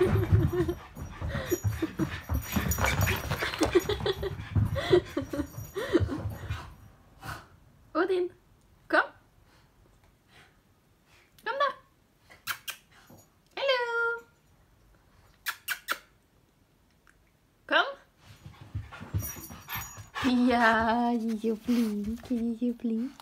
Odin, kom. Kom då. Hello. Kom. Ja, Gio blink, Gio blink.